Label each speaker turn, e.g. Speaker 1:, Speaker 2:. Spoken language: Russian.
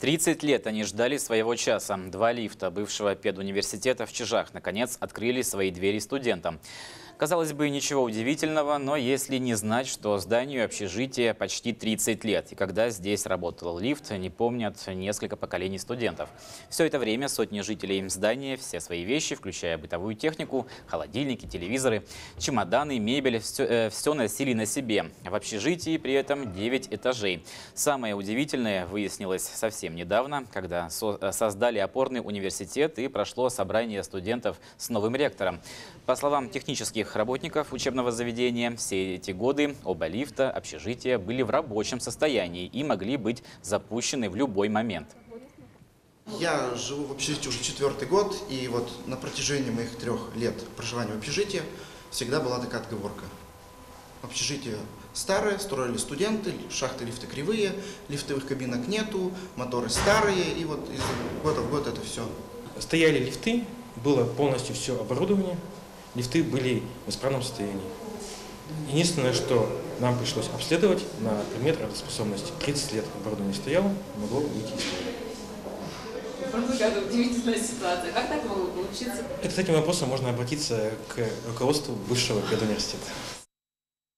Speaker 1: 30 лет они ждали своего часа. Два лифта бывшего педуниверситета в Чижах наконец открыли свои двери студентам. Казалось бы, ничего удивительного, но если не знать, что зданию общежития почти 30 лет, и когда здесь работал лифт, не помнят несколько поколений студентов. Все это время сотни жителей здания все свои вещи, включая бытовую технику, холодильники, телевизоры, чемоданы, мебель, все, э, все носили на себе. В общежитии при этом 9 этажей. Самое удивительное выяснилось совсем недавно, когда со э, создали опорный университет и прошло собрание студентов с новым ректором. По словам технических работников учебного заведения, все эти годы оба лифта, общежития были в рабочем состоянии и могли быть запущены в любой момент.
Speaker 2: Я живу в общежитии уже четвертый год, и вот на протяжении моих трех лет проживания в общежитии всегда была такая отговорка. Общежитие старое, строили студенты, шахты лифты кривые, лифтовых кабинок нету, моторы старые, и вот из года в год это все.
Speaker 3: Стояли лифты, было полностью все оборудование, лифты были в исправном состоянии. Единственное, что нам пришлось обследовать на предмет работоспособности. 30 лет оборудование стояло, могло выйти из строя.
Speaker 4: Правда, какая удивительная ситуация. Как так могло получиться?
Speaker 3: Это с этим вопросом можно обратиться к руководству высшего педуниверситета.